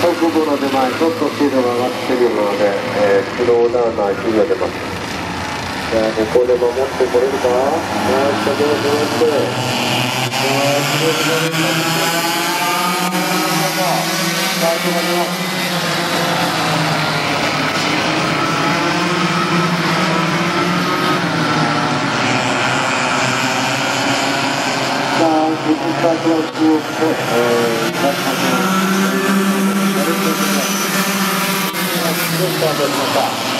空港の手前、ちょっとスピードが上がっているので、えー、スローダウンの指示が出ます。じゃあ、ここで守ってこれるかもう yang 么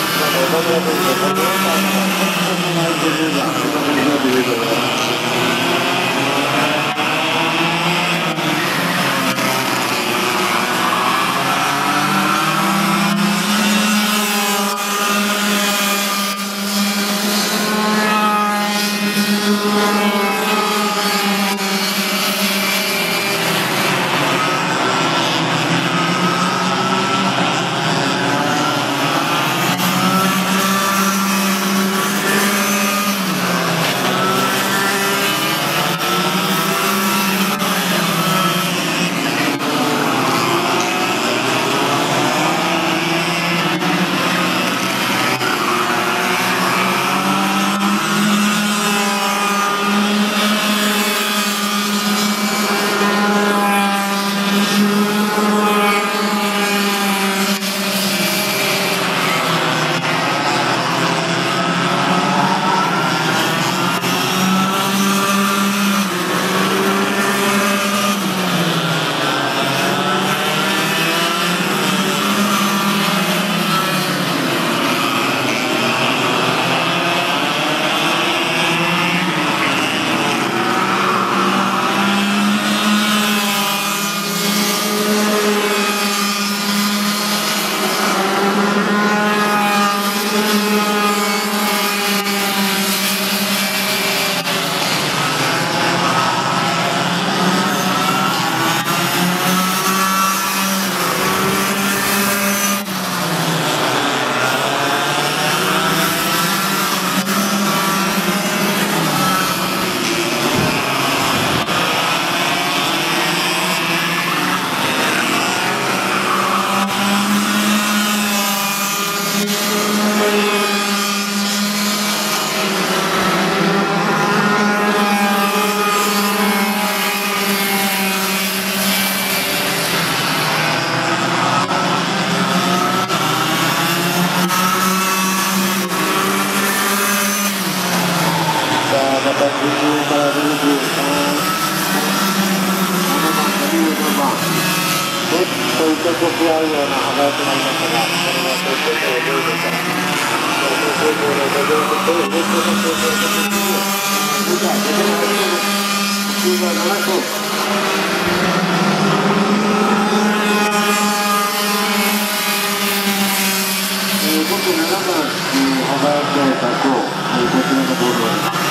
Thank you. 7番、羽賀駅へ行こう、こちらのボールを。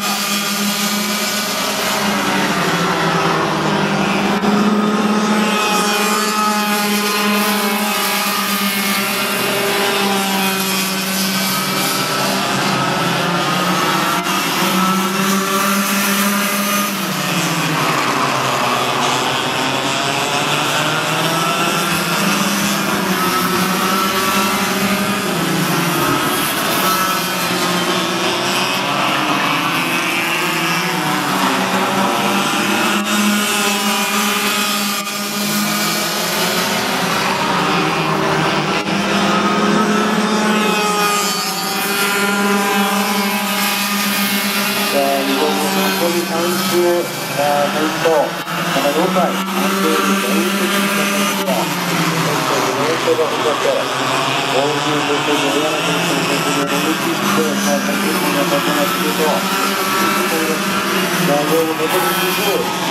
と、この4回、安定して演出になったんですが、先生の影響が深く、応らとして盛り上がよういくというこで、乗り切って、対策に当のってますけど、大丈夫、残り20。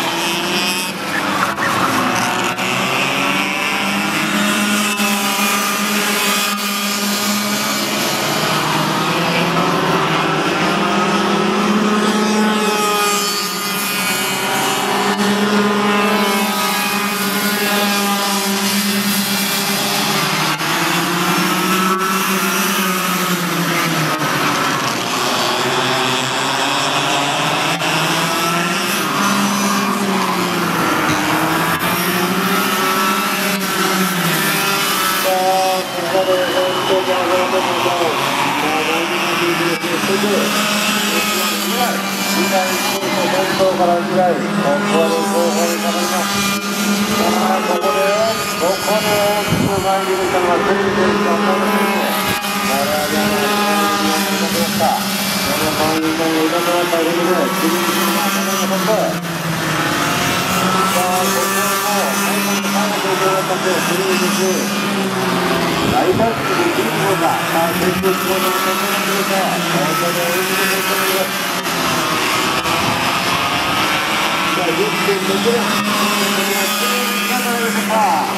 からぐい、ここに後方にかかります。ここで、ここ大きくにたがテです。のか、に。さあ、こも、ッでのか、のを見て、Thank you.